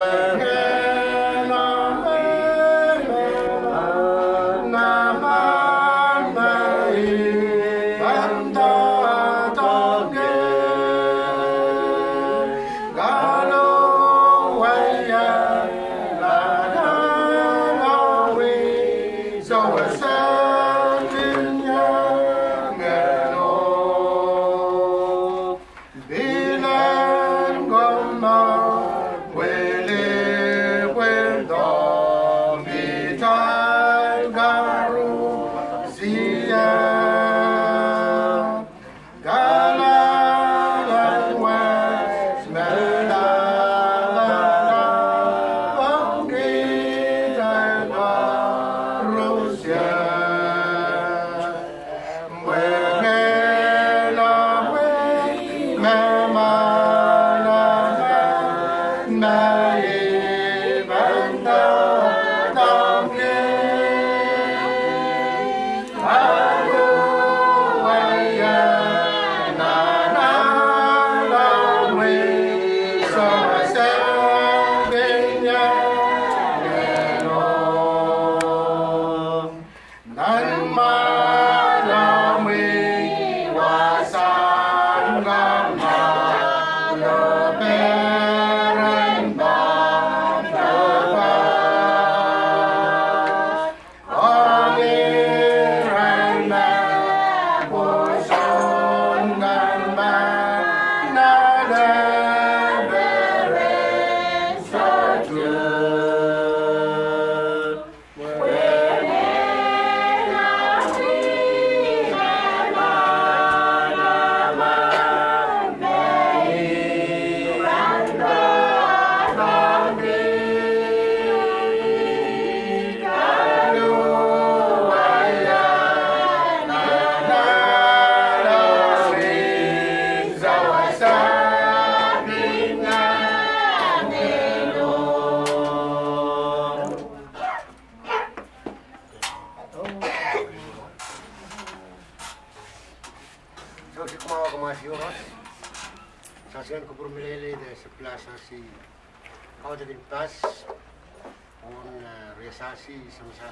Uh,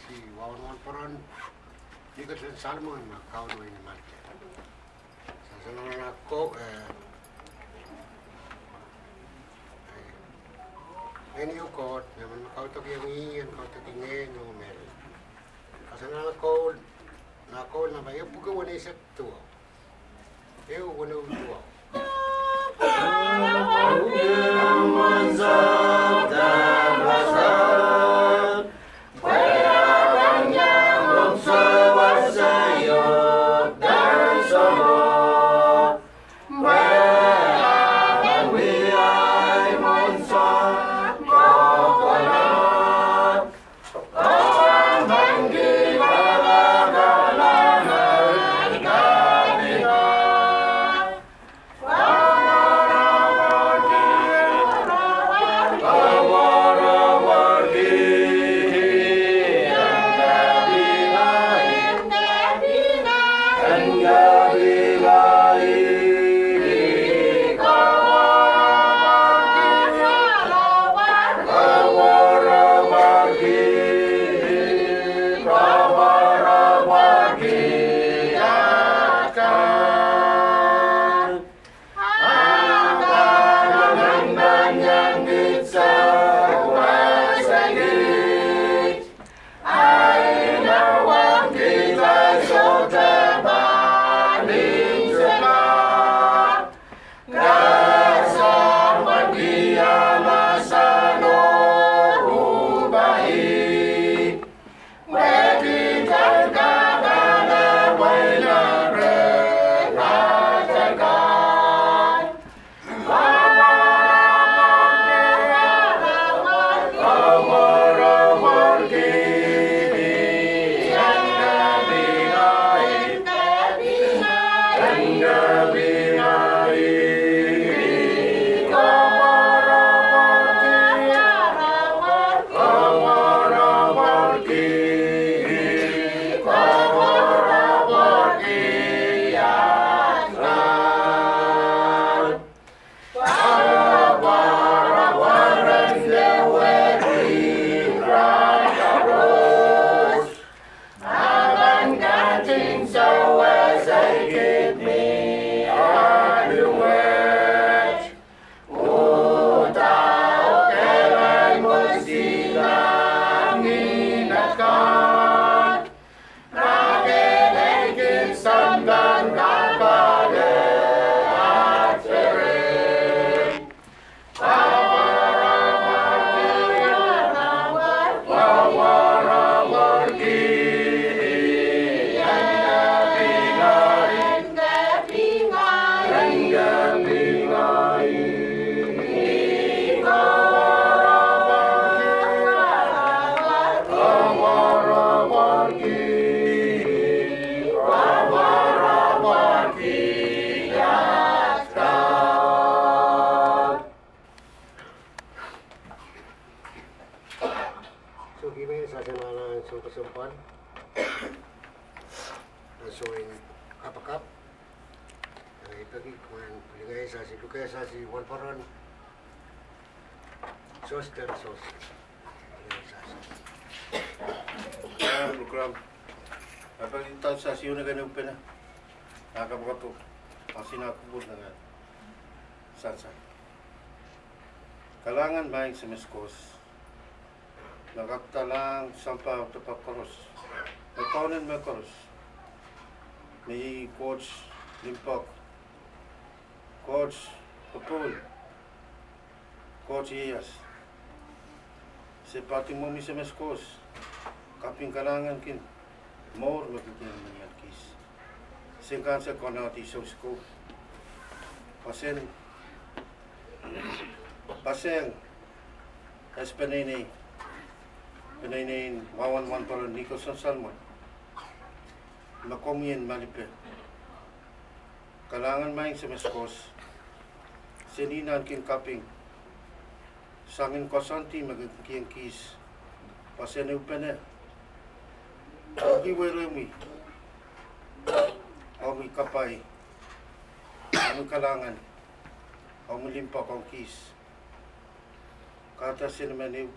अशी वावरमान करून तिकडसून सालमोन म्हाका कावन वयन मारता सासनोना को Then you caught them and caught to give me and caught to give me no na na na ba? Kime sa semana sumpa-sumpan. Nasuin kapakap. Ang ipagi kuman puligay sa si Lukay sa si Juan Paron. Sos ter sos. Program. Apa kita sa siyo na ganun pa na. Nakabuka to. Kasi nakubod na nga. Sansa. Kalangan maing sa meskos. Nakakta lang sampa tapakoros. Magkaunan may koros. May coach Limpok. Coach Papul. Coach Iyas. Seperti mo mi sa meskos. Kaping kalangan kin. More magiging mga kis. Singkan sa konati sa sko. Pasen. Paseng. Es penene. Penene wawan wan para Nicholson Salmon. Makomien malipe. Kalangan maing sa meskos. Sininan kin kaping. Sangin kosanti magiging kis. Pasen upene. Aki weremi. Omi kapay. Omi kalangan. Omi limpa kong kis. Kata sinaman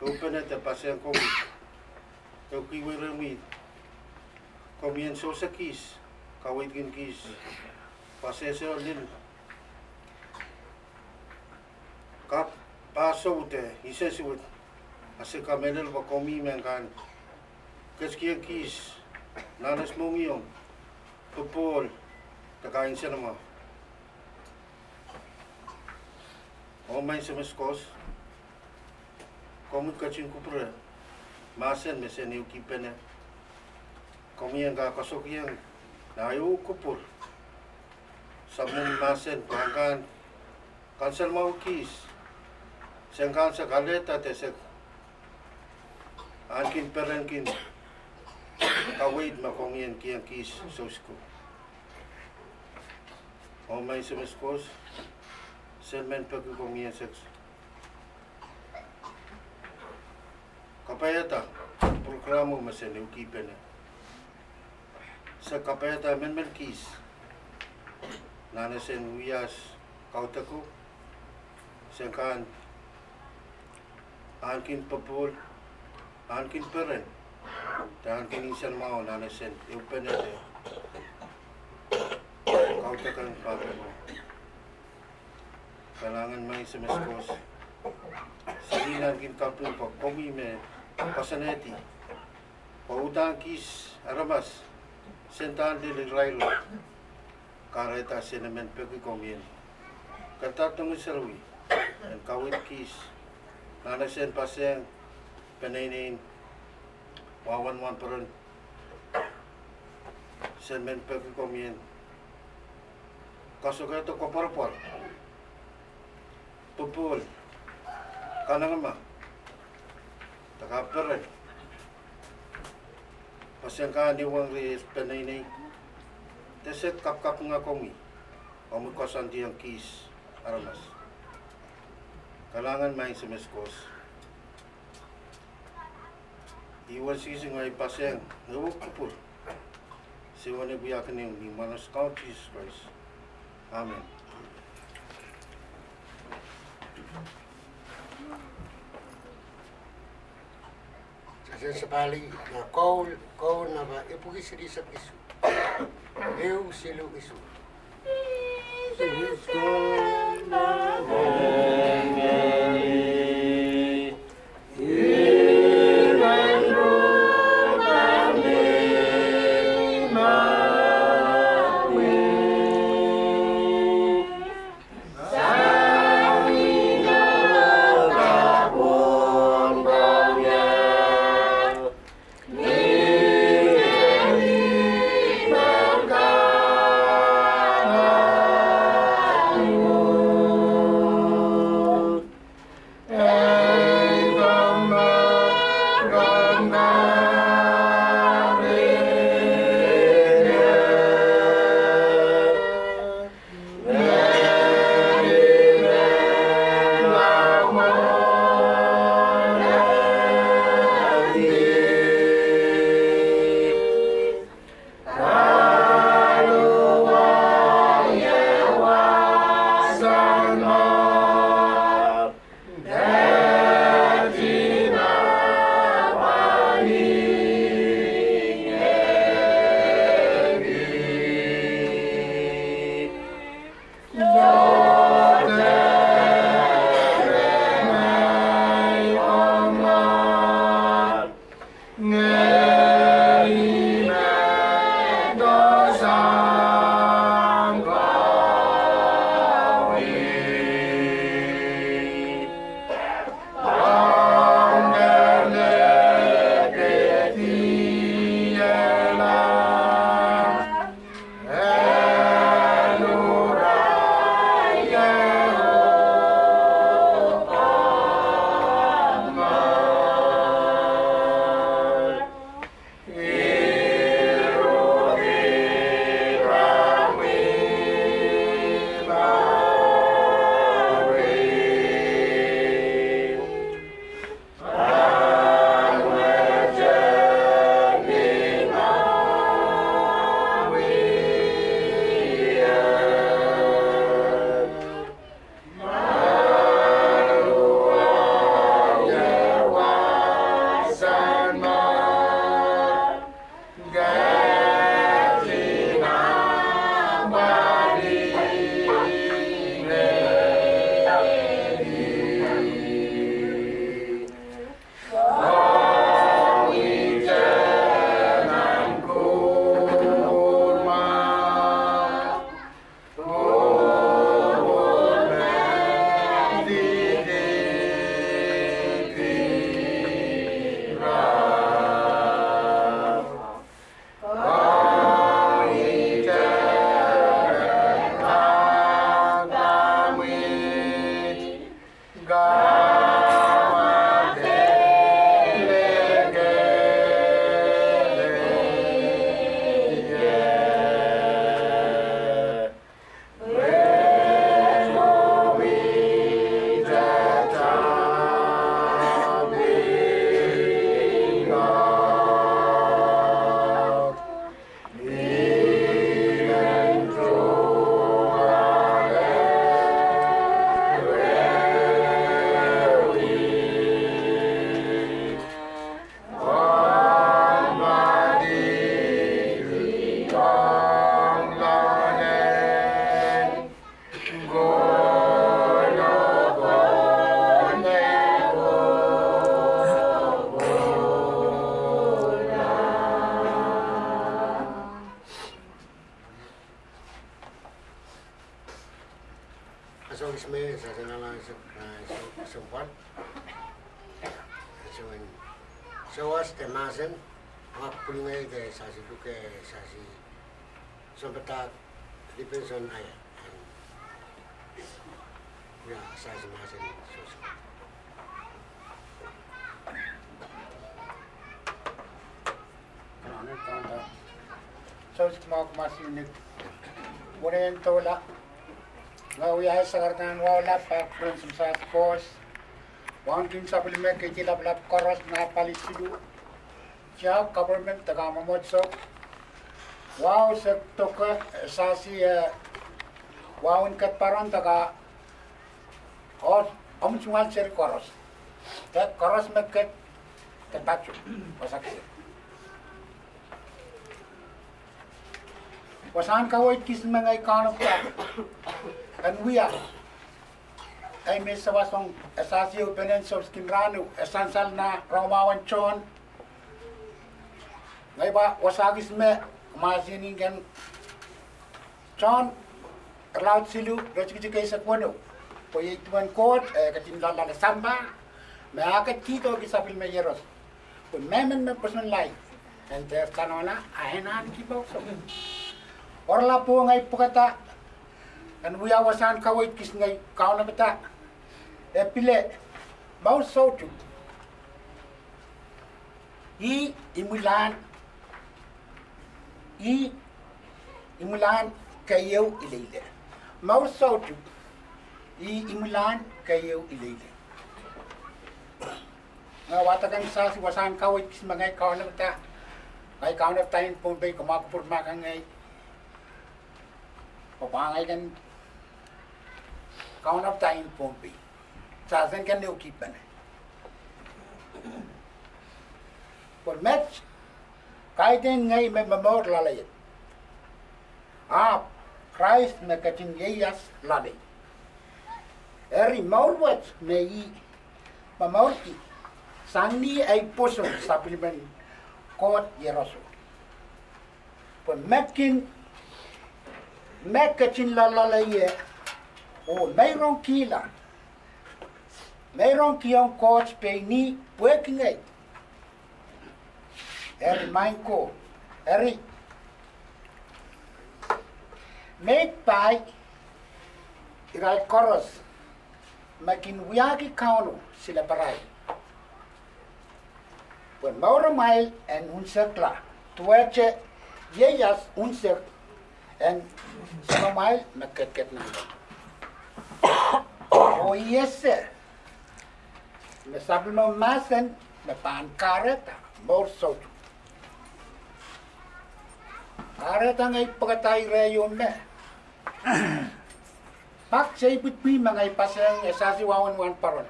Kau pernah terpaksa kau Kau kiwi remit Kau mian sosa kis Kawit gin kis Pasaya sa lil Kap Paso ute Isa siwit Asa kamelal wa komi mengkan Kaskiya kis Nanas mong iyong Tupol Kakain siya naman O may sumiskos kachin kupre, masen mesen yung kipene, komi ang kakasok yang, nayo kupur, sabun masen, pangkan, kansel mau kis, sengkan sa kaleta te se, ankin perenkin, kawid makongyan kiyang kis sosko. O may sumiskos, sen men pagkukongyan seks. Капаята програму мәсәле үкипене. Сә капаята мен мен кис. Нанесен уяс каутаку. Сен кан анкин папул анкин перен. Таан кин исан мау нанесен үпене. Kautakan pagkakas. Kalangan mga SMS calls. Sa ilan gintampin pag-commitment pasaneti pautang kis aramas sentan di railo kareta senemen peki kata tungu serwi dan kawit kis nana sen paseng penenin wawan wan peron sen men peki komien kaso kaya to koporpor pupul kanang ma takaperen pasang ka ni wang ri penay ni teset kap nga omu kosan diyang kis aramas kalangan main semeskos Iwan sisi ngai paseng, ngawuk kupur. Siwa ni biyakin yung ni manas kau Jesus Christ. Amen. Sa presença paling na kau kau na ba e pugi siri sa isso? Eu selo isso, Isu na prison I am. Yeah, size margin social. Sosmok masin Buren tola. Gawi ay sagartan wala pa principal sa course. Banking supplement kejilap lap koros na palisidu. Jaw government tagamamot sok. Wow, se toka sasi ya wow in kat paron taka और हम चुहा चेर करस। ते करस में के तो ते बाचू वसक से वसान का वो किसमें गई कान का तनविया ऐ में सवा सोंग एसासी ओपेनेंस ऑफ़ स्किनरान एसांसल ना रोमावन चोन गई बा वसागिस में me masining kan chon laut silu rechik kay sa kwano. Poy tuan kot eh katin lala na samba. Me akat kito kisapil me yeros. Poy memen me person lai. And there's kanona ahenan kibaw sa Orla po ngay pukata. Kan buya wasan kawait kis ngay kau na bata. E pile. Bau sautu. I imulan. e imulaan kayyeu ilayla maur sautu e imulaan kayyeu ilayla nga watakan sa si wasan ka wait kis mangay ka na ta kay ka na tayin pumbay kumakupur makangay papangay kan count of time pumping. Chasen can you keep an For match Biden ne me memorial lale. आप Christ me katin yeyas lale. Eri maulwet me i mamauti. Sangni ay puso supplement kot yeroso. Pun metkin mekatin lalale ye o mayroon kila. Mayroon kiyong coach pe ni pwekingay. Eric Manco. Eric. Made by Iral Koros. Makinwiaki Kaulo, Silaparai. Por Mauro Mail en un secla. Tuerche, yeyas un sec. En Salomail, Makaketna. Oye, ese. Me sabe más en la pancareta, more soto. Kareta ngay pagkatay rayon me. Pak sa ipit pi mga ipasang esasi wawan wan paron.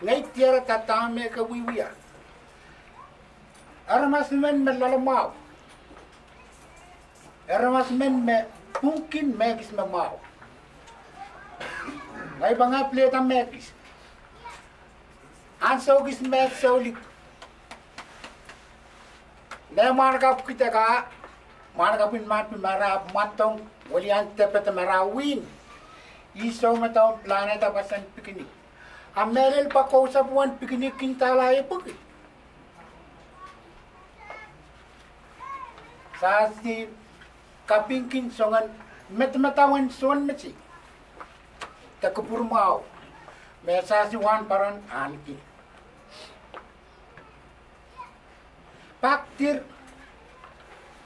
Ngay tiara tatame ka wiwiya. Aramas men me lalamaw. Eramas men me mungkin megis me mau. Ngai banga pleta megis. An so gis me solik. Ne marga kita ka marga pin mat pin mara matong walian tepet mara win. Iso matong planeta pasan piknik. Amelel pa ko sa buwan piknik kintala pukit. Sa kapingkin songan met matawan son meci ta kupur mau me sa si wan paran anki paktir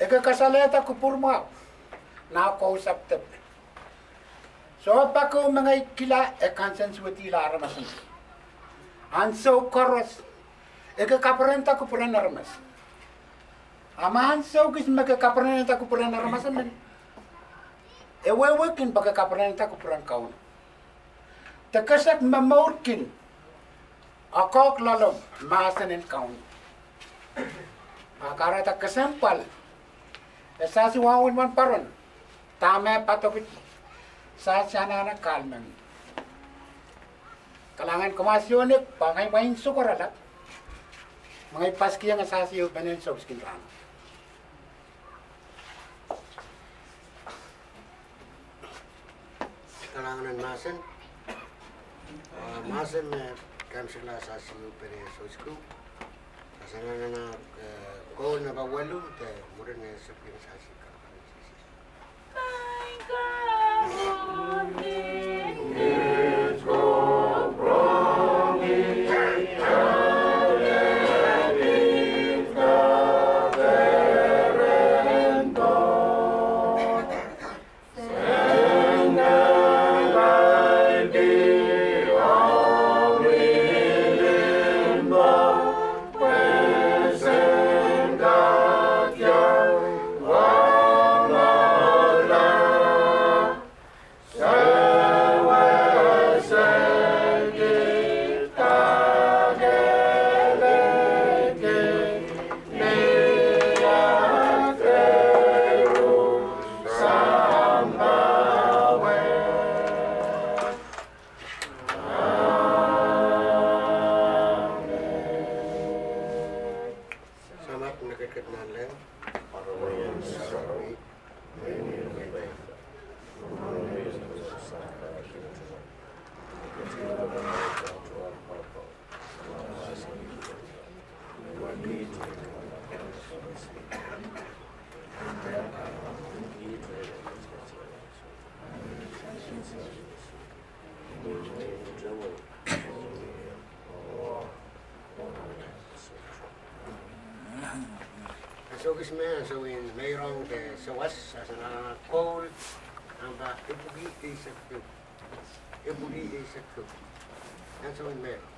eka kasale ta kupur mau na ko sap tep so pa ko mga kila e kansen suwati la ramasan an so koros eka kaparenta kupuran ramas Amahan so kis maka kaparan ta ko puran naramasan men. E wewekin baka kaparan ta ko puran kaun. Takasak mamorkin. Akok lalom masan en kaun. Akara ta kasampal. Esa si wawin man paron. Tame patokit. Sa sana na. Kalangan komisyonik, pangay main sukaralak. Mga ipaski ang asasiyo banen sa uskin rano. kalangan masen Masen kansila sa si upere sosku. Kasana na ko kasana na na ko na pa walo te mure na sa pin sa si ka Thank God. قسمين نسويين ميرون سوس عشان قول أنا بقى يبقى لي يسكتوا يبقى لي يسكتوا نسوي ميرون